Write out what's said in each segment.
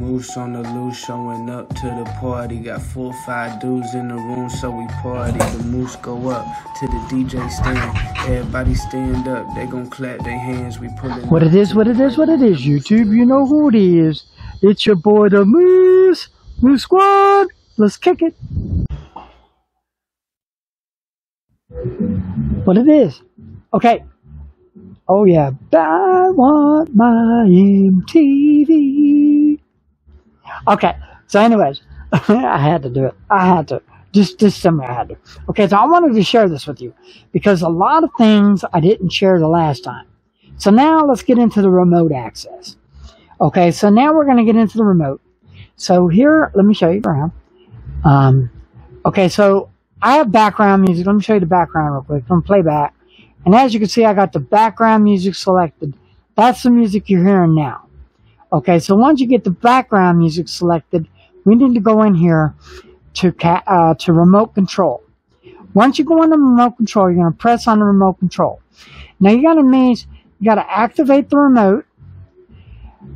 Moose on the loose, showing up to the party. Got four or five dudes in the room, so we party. The moose go up to the DJ stand. Everybody stand up, they gon' clap their hands. We pullin' What it is, what it is, what it is. YouTube, you know who it is. It's your boy, the Moose. Moose Squad. Let's kick it. What it is. Okay. Oh, yeah. I want my MTV. Okay. So, anyways, I had to do it. I had to. Just, just something I had to. Okay. So, I wanted to share this with you because a lot of things I didn't share the last time. So, now let's get into the remote access. Okay. So, now we're going to get into the remote. So, here, let me show you around. Um, okay. So, I have background music. Let me show you the background real quick from playback. And as you can see, I got the background music selected. That's the music you're hearing now. Okay, so once you get the background music selected, we need to go in here to uh, to remote control. Once you go into remote control, you're going to press on the remote control. Now you got to means you got to activate the remote.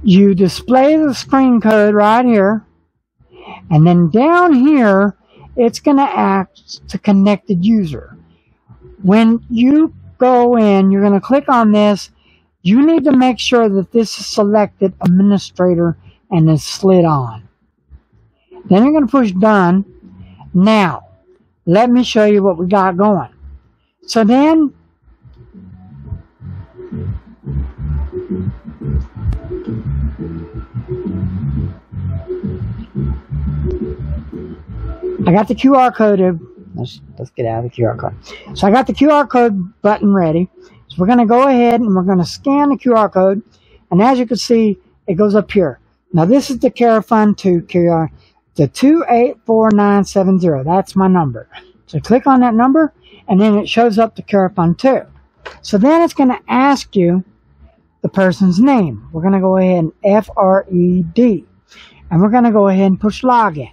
You display the screen code right here, and then down here, it's going to act to connected user. When you go in, you're going to click on this. You need to make sure that this is selected administrator and is slid on. Then you're going to push done. Now, let me show you what we got going. So then, I got the QR code. Let's, let's get out of the QR code. So I got the QR code button ready. So we're going to go ahead and we're going to scan the QR code. And as you can see, it goes up here. Now this is the KaraFun 2 QR, the 284970. That's my number. So click on that number and then it shows up the KaraFun 2. So then it's going to ask you the person's name. We're going to go ahead and F-R-E-D. And we're going to go ahead and push login.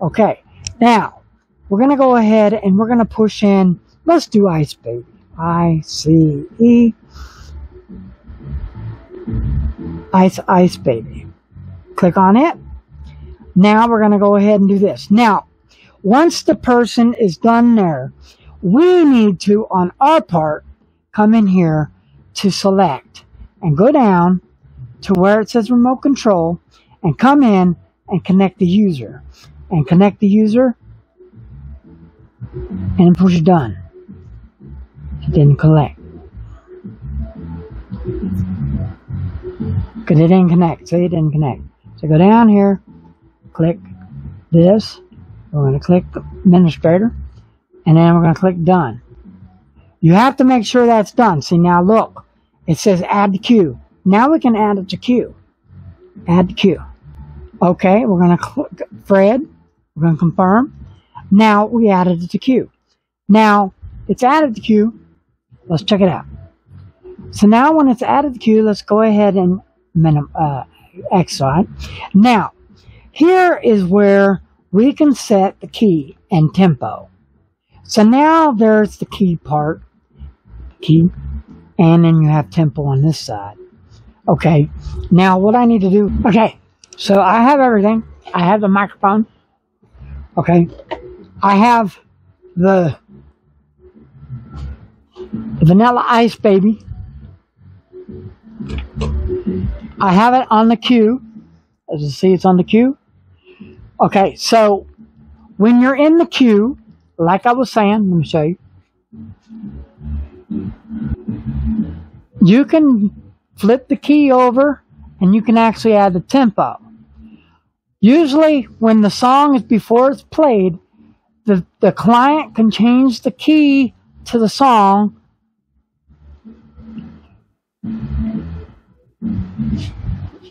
Okay. Now, we're going to go ahead and we're going to push in, let's do Ice Baby. I-C-E. Ice, Ice Baby. Click on it. Now we're going to go ahead and do this. Now, once the person is done there, we need to, on our part, come in here to select and go down to where it says remote control and come in and connect the user and connect the user and push done. Didn't collect. Because it didn't connect. See, it didn't connect. So go down here, click this. We're going to click administrator, and then we're going to click done. You have to make sure that's done. See, now look, it says add to queue. Now we can add it to queue. Add to queue. Okay, we're going to click Fred. We're going to confirm. Now we added it to queue. Now it's added to queue. Let's check it out. So now when it's added to the queue, let's go ahead and minim, uh, exit. Now, here is where we can set the key and tempo. So now there's the key part, key, and then you have tempo on this side. Okay, now what I need to do, okay, so I have everything. I have the microphone. Okay, I have the Vanilla Ice Baby. I have it on the queue. As you see, it's on the queue. Okay, so when you're in the queue, like I was saying, let me show you. You can flip the key over and you can actually add the tempo. Usually, when the song is before it's played, the, the client can change the key to the song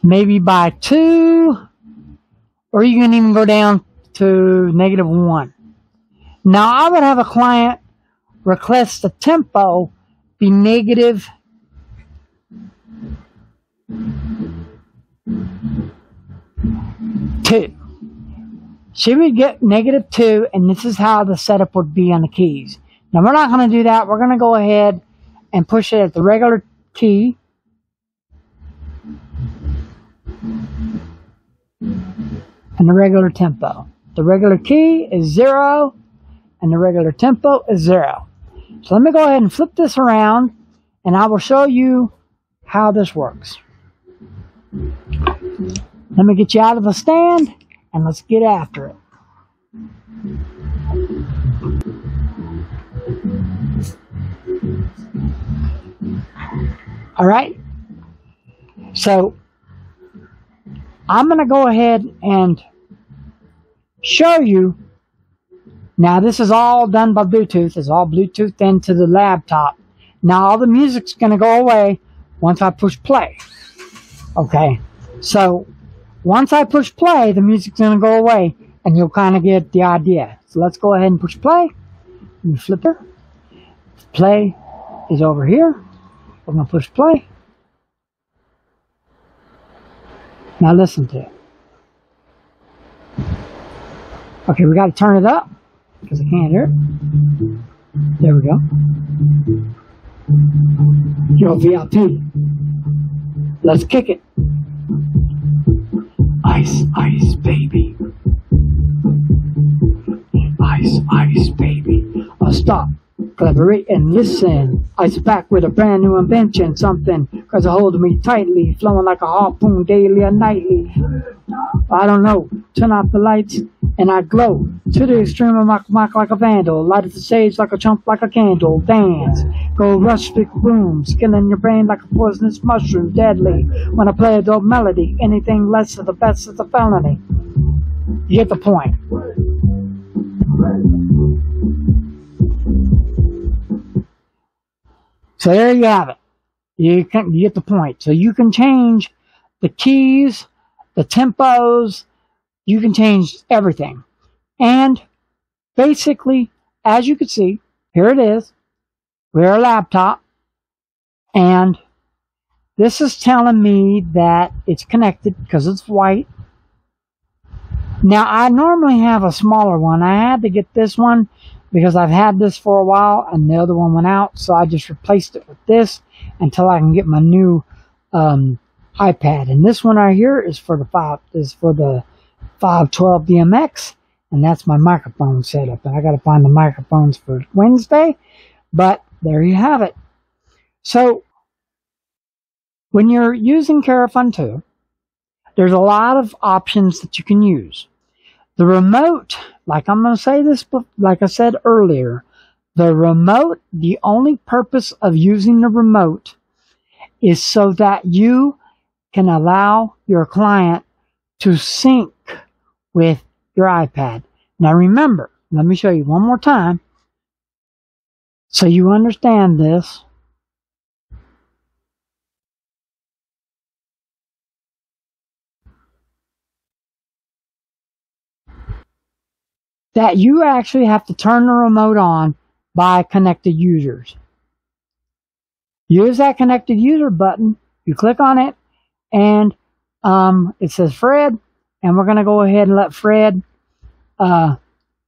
maybe by two, or you can even go down to negative one. Now, I would have a client request the tempo be negative two. She would get negative two, and this is how the setup would be on the keys. Now, we're not going to do that. We're going to go ahead and push it at the regular key. And the regular tempo. The regular key is zero and the regular tempo is zero. So let me go ahead and flip this around and I will show you how this works. Let me get you out of the stand and let's get after it. All right. So I'm going to go ahead and show you. Now, this is all done by Bluetooth. It's all Bluetooth into the laptop. Now, all the music's going to go away once I push play. Okay. So, once I push play, the music's going to go away and you'll kind of get the idea. So, let's go ahead and push play. You flip it. Play is over here. We're going to push play. Now listen to it. Okay, we got to turn it up because I can't hear it. There we go. Yo, VIP. Let's kick it. Ice, ice, baby. Ice, ice, baby. Oh, stop. Collaborate and listen. Ice back with a brand new invention, something. Cause it holds me tightly, flowing like a harpoon daily or nightly. I don't know. Turn off the lights and I glow to the extreme of mock mock like a vandal. Light up the stage like a chump like a candle. Dance. Go rush big rooms, killing your brain like a poisonous mushroom, deadly. When I play a dope melody, anything less of the best is a felony. You get the point. So there you have it. You can you get the point. So you can change the keys, the tempos, you can change everything. And basically, as you can see, here it is. We're a laptop. And this is telling me that it's connected because it's white. Now, I normally have a smaller one. I had to get this one because I've had this for a while and the other one went out. So I just replaced it with this until I can get my new um, iPad. And this one right here is for the five is for the 512 DMX, and that's my microphone setup. And I got to find the microphones for Wednesday, but there you have it. So when you're using KaraFun 2, there's a lot of options that you can use. The remote, like I'm going to say this, like I said earlier, the remote, the only purpose of using the remote is so that you can allow your client to sync with your iPad. Now remember, let me show you one more time so you understand this. That you actually have to turn the remote on by connected users. Use that connected user button, you click on it, and um, it says Fred, and we're going to go ahead and let Fred uh,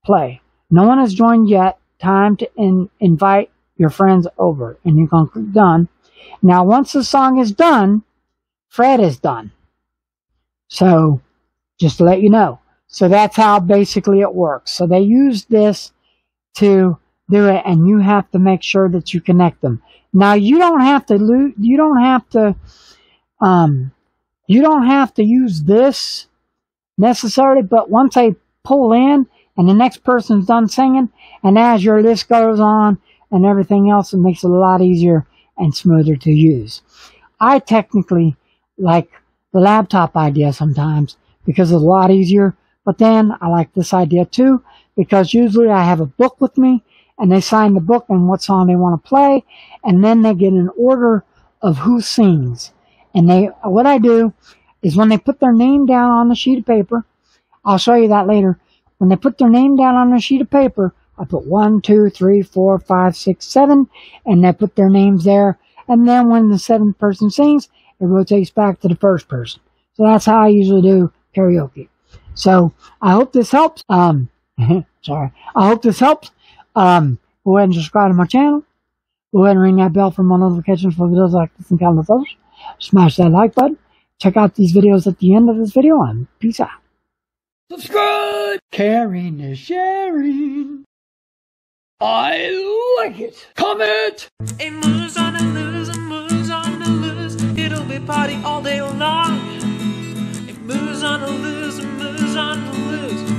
play. No one has joined yet. Time to in, invite your friends over, and you can click done. Now, once the song is done, Fred is done. So, just to let you know. So that's how basically it works. So they use this to do it, and you have to make sure that you connect them. Now you don't have to lo- you don't have to um, you don't have to use this necessarily, but once they pull in and the next person's done singing, and as your list goes on and everything else, it makes it a lot easier and smoother to use. I technically like the laptop idea sometimes because it's a lot easier, but then I like this idea too because usually I have a book with me and they sign the book and what song they want to play, and then they get an order of who sings. And they, what I do is when they put their name down on the sheet of paper, I'll show you that later. When they put their name down on a sheet of paper, I put one, two, three, four, five, six, seven, and they put their names there. And then when the seventh person sings, it rotates back to the first person. So that's how I usually do karaoke. So I hope this helps. Um, sorry. I hope this helps. Um, go ahead and subscribe to my channel. Go ahead and ring that bell for more notifications for videos like this and countless others. Smash that like button. Check out these videos at the end of this video and peace out. Subscribe! Caring is sharing. I like it. Comment! A moves on a lose, a moves on a lose. It'll be party all day long.